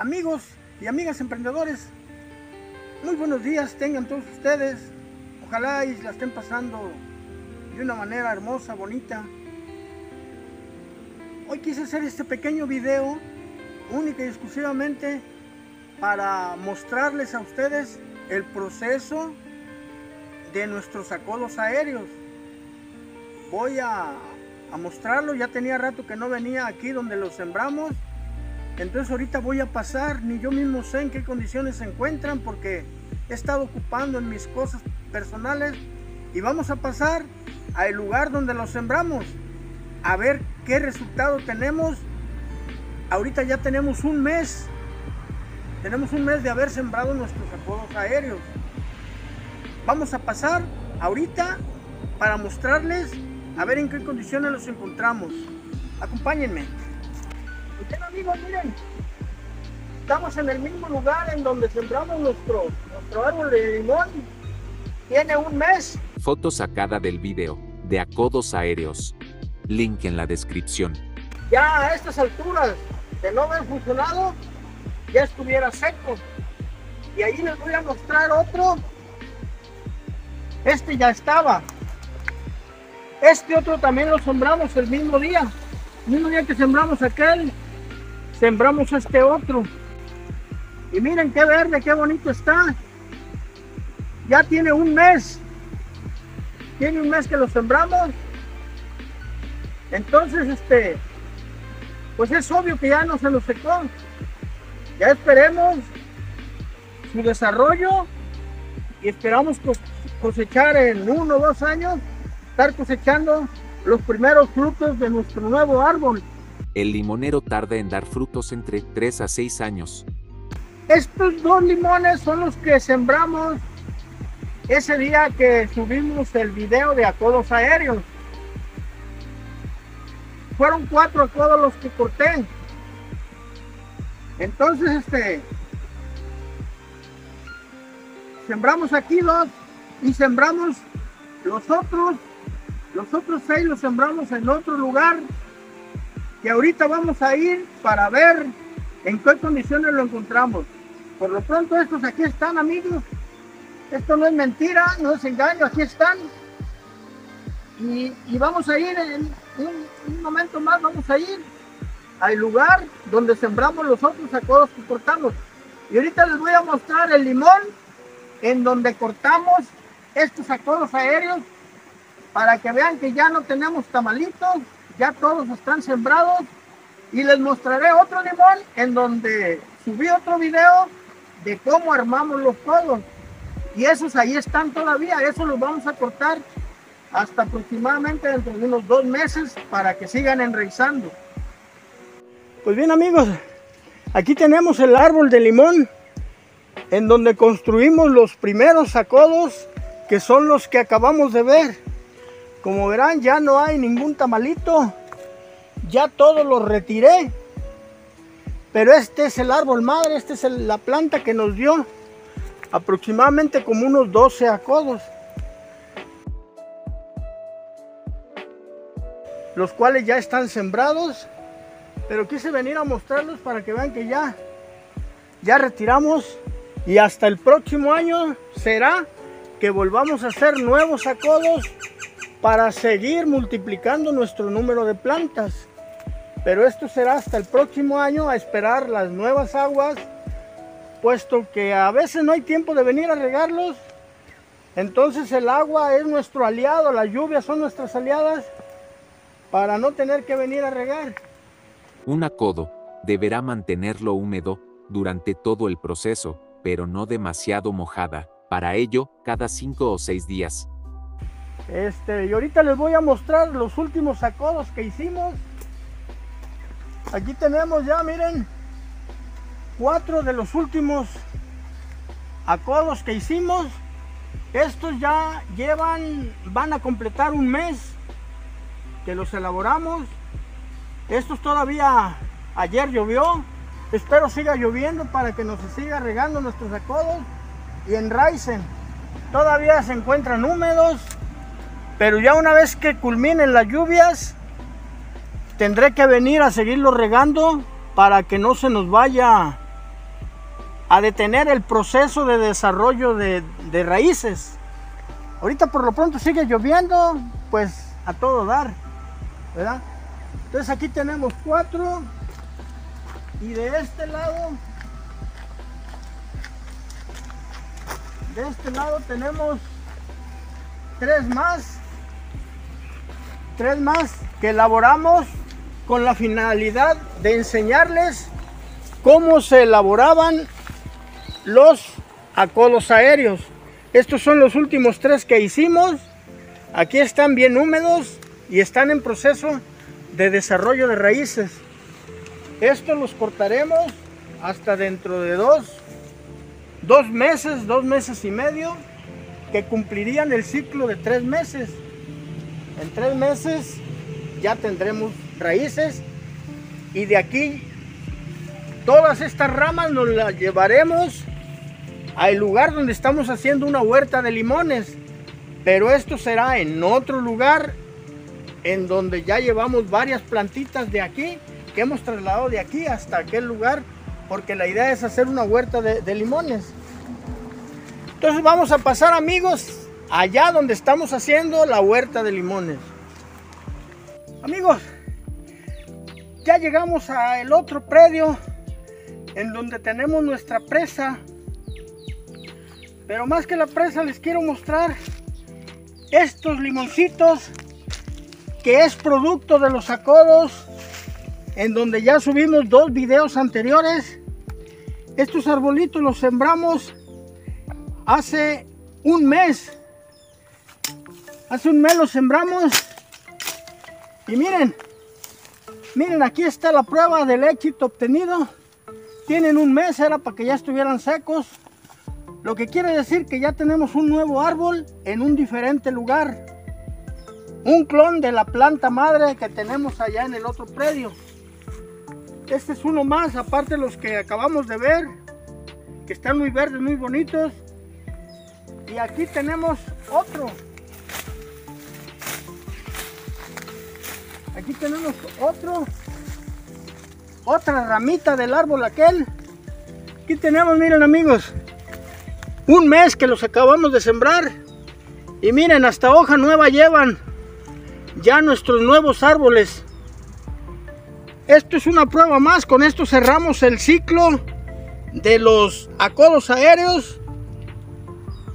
Amigos y amigas emprendedores, muy buenos días tengan todos ustedes. Ojalá y la estén pasando de una manera hermosa, bonita. Hoy quise hacer este pequeño video única y exclusivamente para mostrarles a ustedes el proceso de nuestros acodos aéreos. Voy a, a mostrarlo, ya tenía rato que no venía aquí donde los sembramos entonces ahorita voy a pasar, ni yo mismo sé en qué condiciones se encuentran porque he estado ocupando en mis cosas personales y vamos a pasar al lugar donde los sembramos a ver qué resultado tenemos. Ahorita ya tenemos un mes, tenemos un mes de haber sembrado nuestros apodos aéreos. Vamos a pasar ahorita para mostrarles a ver en qué condiciones los encontramos. Acompáñenme. Bien amigos, miren, estamos en el mismo lugar en donde sembramos nuestro, nuestro árbol de limón. Tiene un mes. Foto sacada del video de Acodos Aéreos. Link en la descripción. Ya a estas alturas de no haber funcionado, ya estuviera seco. Y ahí les voy a mostrar otro. Este ya estaba. Este otro también lo sembramos el mismo día. El mismo día que sembramos aquel, sembramos este otro. Y miren qué verde, qué bonito está. Ya tiene un mes. Tiene un mes que lo sembramos. Entonces, este, pues es obvio que ya no se lo secó. Ya esperemos su desarrollo y esperamos cosechar en uno o dos años, estar cosechando los primeros frutos de nuestro nuevo árbol. El limonero tarda en dar frutos entre 3 a 6 años. Estos dos limones son los que sembramos ese día que subimos el video de acodos aéreos. Fueron cuatro acodos los que corté. Entonces, este, sembramos aquí dos y sembramos los otros, los otros seis los sembramos en otro lugar que ahorita vamos a ir para ver en qué condiciones lo encontramos. Por lo pronto estos aquí están amigos. Esto no es mentira, no es engaño, aquí están. Y, vamos a ir en un, momento más, vamos a ir al lugar donde sembramos los otros acodos que cortamos. Y ahorita les voy a mostrar el limón en donde cortamos estos acodos aéreos para que vean que ya no tenemos tamalitos, ya todos están sembrados y les mostraré otro limón en donde subí otro video de cómo armamos los codos y esos ahí están todavía, esos los vamos a cortar hasta aproximadamente dentro de unos dos meses para que sigan enraizando. Pues bien amigos, aquí tenemos el árbol de limón en donde construimos los primeros sacodos que son los que acabamos de ver. Como verán ya no hay ningún tamalito. Ya todo lo retiré. Pero este es el árbol madre, esta es la planta que nos dio aproximadamente como unos 12 acodos. Los cuales ya están sembrados. Pero quise venir a mostrarlos para que vean que ya, ya retiramos. Y hasta el próximo año será que volvamos a hacer nuevos acodos para seguir multiplicando nuestro número de plantas. Pero esto será hasta el próximo año a esperar las nuevas aguas, puesto que a veces no hay tiempo de venir a regarlos. Entonces el agua es nuestro aliado, las lluvias son nuestras aliadas para no tener que venir a regar. Un acodo deberá mantenerlo húmedo durante todo el proceso, pero no demasiado mojada. Para ello, cada 5 o 6 días, este, y ahorita les voy a mostrar los últimos acodos que hicimos. Aquí tenemos ya, miren, cuatro de los últimos acodos que hicimos. Estos ya llevan, van a completar un mes que los elaboramos. Estos todavía ayer llovió. Espero siga lloviendo para que nos siga regando nuestros acodos y enraicen. Todavía se encuentran húmedos pero ya una vez que culminen las lluvias, tendré que venir a seguirlo regando para que no se nos vaya a detener el proceso de desarrollo de, raíces. Ahorita por lo pronto sigue lloviendo, pues a todo dar, ¿verdad? Entonces aquí tenemos cuatro y de este lado, de este lado tenemos tres más, tres más que elaboramos con la finalidad de enseñarles cómo se elaboraban los acodos aéreos. Estos son los últimos tres que hicimos. Aquí están bien húmedos y están en proceso de desarrollo de raíces. Estos los cortaremos hasta dentro de dos, dos meses, dos meses y medio, que cumplirían el ciclo de tres meses. En tres meses ya tendremos raíces y de aquí todas estas ramas nos las llevaremos al lugar donde estamos haciendo una huerta de limones. Pero esto será en otro lugar en donde ya llevamos varias plantitas de aquí que hemos trasladado de aquí hasta aquel lugar porque la idea es hacer una huerta de, limones. Entonces vamos a pasar amigos allá donde estamos haciendo la huerta de limones. Amigos, ya llegamos al otro predio en donde tenemos nuestra presa. Pero más que la presa les quiero mostrar estos limoncitos que es producto de los acodos en donde ya subimos dos videos anteriores. Estos arbolitos los sembramos hace un mes. Hace un mes los sembramos y miren, miren aquí está la prueba del éxito obtenido. Tienen un mes, era para que ya estuvieran secos. Lo que quiere decir que ya tenemos un nuevo árbol en un diferente lugar. Un clon de la planta madre que tenemos allá en el otro predio. Este es uno más, aparte de los que acabamos de ver, que están muy verdes, muy bonitos. Y aquí tenemos otro. Aquí tenemos otro. Otra ramita del árbol aquel. Aquí tenemos, miren amigos, un mes que los acabamos de sembrar. Y miren, hasta hoja nueva llevan ya nuestros nuevos árboles. Esto es una prueba más, con esto cerramos el ciclo de los acodos aéreos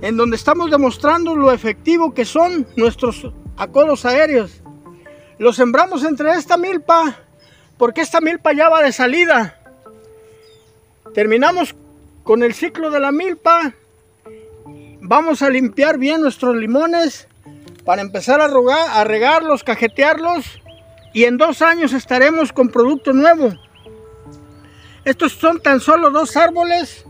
en donde estamos demostrando lo efectivo que son nuestros acodos aéreos. Los sembramos entre esta milpa porque esta milpa ya va de salida. Terminamos con el ciclo de la milpa. Vamos a limpiar bien nuestros limones para empezar a, a regarlos, cajetearlos y en dos años estaremos con producto nuevo. Estos son tan solo dos árboles.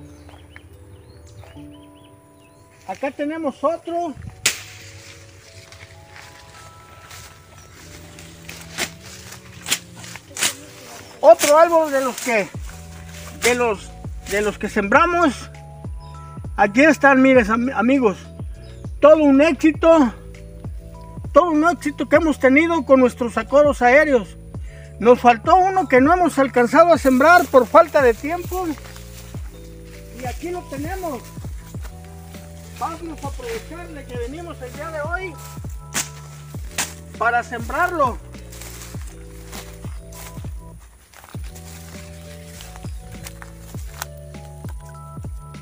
Acá tenemos otro. Otro árbol de los que de los de los que sembramos. Aquí están, miren amigos. Todo un éxito todo un éxito que hemos tenido con nuestros acoros aéreos. Nos faltó uno que no hemos alcanzado a sembrar por falta de tiempo. Y aquí lo tenemos. Vamos a aprovechar de que venimos el día de hoy para sembrarlo.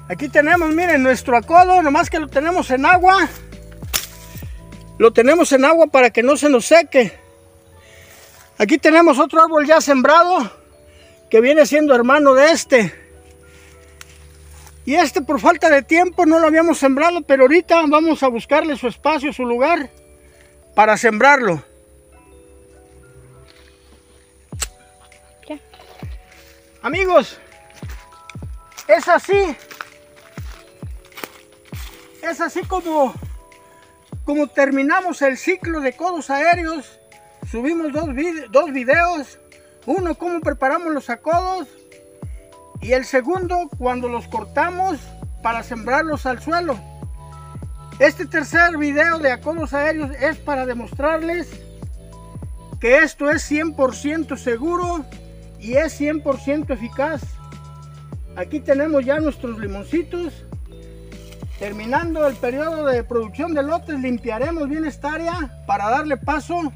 Aquí tenemos, miren, nuestro acodo, nomás que lo tenemos en agua. Lo tenemos en agua para que no se nos seque. Aquí tenemos otro árbol ya sembrado que viene siendo hermano de este. Y este por falta de tiempo no lo habíamos sembrado, pero ahorita vamos a buscarle su espacio, su lugar para sembrarlo. Amigos, es así. Es así como como terminamos el ciclo de codos aéreos, subimos dos, dos videos. Uno, cómo preparamos los acodos. Y el segundo, cuando los cortamos para sembrarlos al suelo. Este tercer video de acodos aéreos es para demostrarles que esto es 100% seguro y es 100% eficaz. Aquí tenemos ya nuestros limoncitos. Terminando el periodo de producción de lotes, limpiaremos bien esta área para darle paso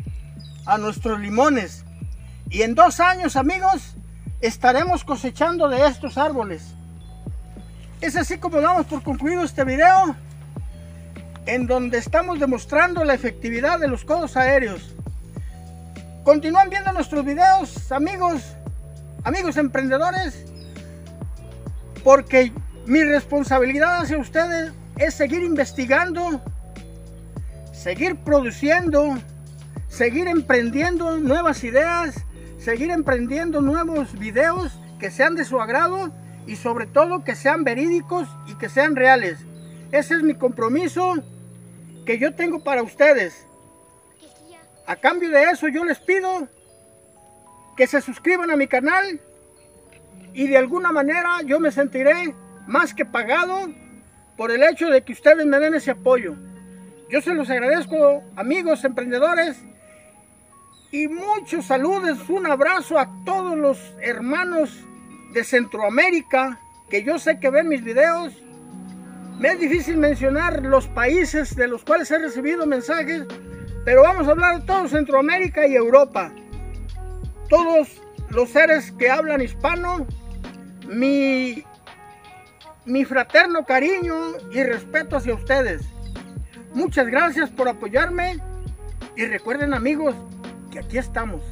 a nuestros limones. Y en dos años, amigos, estaremos cosechando de estos árboles. Es así como damos por concluido este video, en donde estamos demostrando la efectividad de los codos aéreos. Continúan viendo nuestros videos, amigos, amigos emprendedores, porque mi responsabilidad hacia ustedes es seguir investigando, seguir produciendo, seguir emprendiendo nuevas ideas, seguir emprendiendo nuevos videos que sean de su agrado y sobre todo que sean verídicos y que sean reales. Ese es mi compromiso que yo tengo para ustedes. A cambio de eso yo les pido que se suscriban a mi canal y de alguna manera yo me sentiré más que pagado por el hecho de que ustedes me den ese apoyo. Yo se los agradezco, amigos emprendedores, y muchos saludos, un abrazo a todos los hermanos de Centroamérica que yo sé que ven mis videos. Me es difícil mencionar los países de los cuales he recibido mensajes, pero vamos a hablar de todo Centroamérica y Europa. Todos los seres que hablan hispano, mi, mi fraterno cariño y respeto hacia ustedes. Muchas gracias por apoyarme y recuerden amigos que aquí estamos.